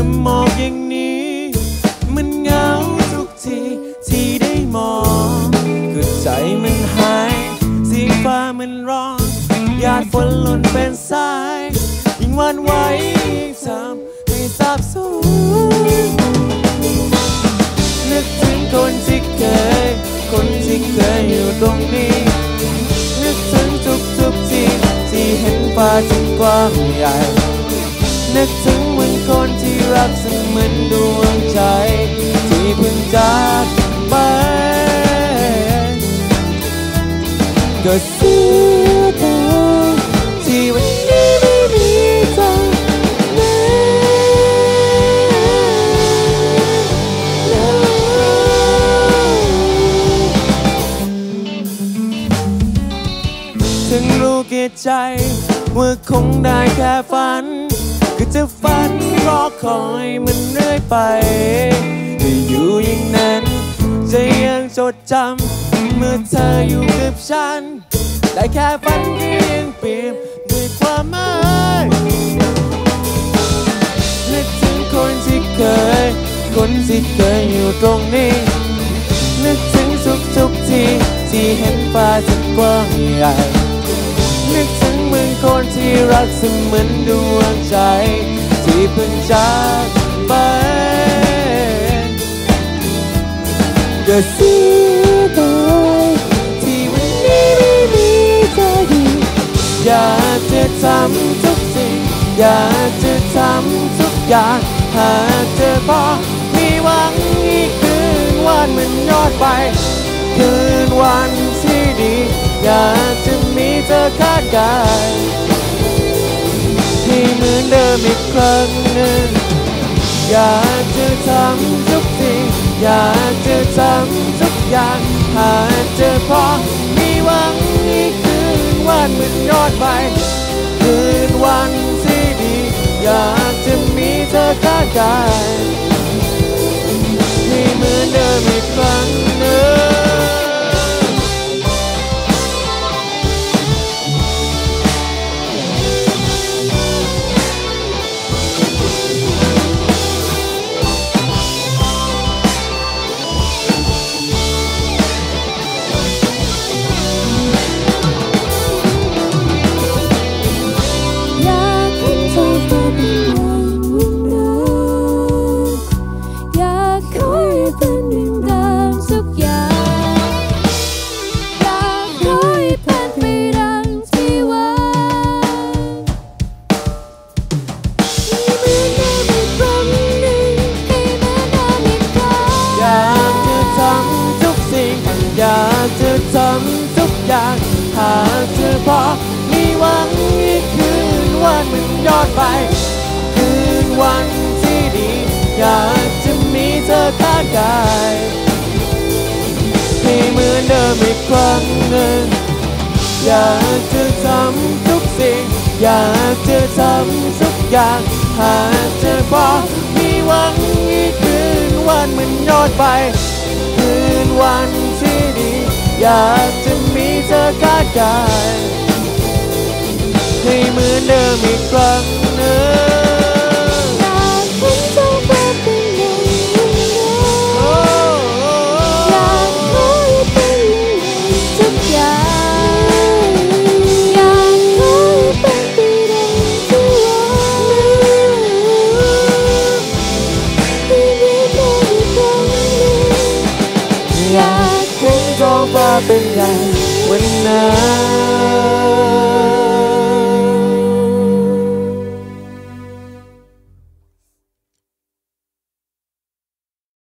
ึมมองอย่างนี้ มันเหงาทุกทีที่ได้มองก็ใจมันหายสีฟ้ามันร้องหยาดฝนหล่นเป็นสาย ยิ่งวันไหวยิ่งทำให้สับสนนึกถึงคนที่เคย คนที่เคยอยู่ตรงนี้ นึกถึงทุกทุกที่ที่เห็นฟ้าที่กว้างใหญ่นึกถึง เหมือนคนที่รักเสมือนดวงใจ ที่เพิ่งจากไปก็เสียดายที่วันนี้ไม่มีเธอแน่ถึงรู้แก่ใจ ว่าคงได้แค่ฝัน ก็จะฝันรอคอยมันเรื่อยไปแต่อยู่อย่างนั้น จะยังจดจำเมื่อเธออยู่กับฉัน ได้แค่ฝันเพียงเปรียบด้วยความหมายนึกถึงคนที่เคย คนที่เคยอยู่ตรงนี้ นึกถึงทุกทุกๆที่ที่เห็นฟ้าที่กว้างใหญ่ คนที่รักเสมือนดวงใจ ที่เพิ่งจากไปก็เสียดายที่วันนี้ไม่มีเธออยู่อยากจะทำทุกสิ่ง อยากจะทำทุกอย่างหากเธอพอมีหวังอีกคืนวันมันยอดไป คืนวัน กายที่เหมือนเดิมอีกครั้งหนึ่งอยากจะทำทุกสิ่งอยากจะทำทุกอย่างหากเธอพอมีหวังอีกคืนวันมันยอดไปคืนวันที่ดี อยากจะมีเธอข้างกาย อย่างหากเธอพอมีหวังอีกคืนวันมันยอดไป คืนวันที่ดี อยากจะมีเธอข้างกายให้เหมือนเดิมอีกครั้งหนึ่งอยากจะทำทุกสิ่ง อยากจะทำทุกอย่าง หากเธอพอมีหวังอีกคืนวันมันยอดไป คืนวัน อยากจะมีเธอข้างกายให้เหมือนเดิมอีกครั้ง เป็นอย่างวันนั้น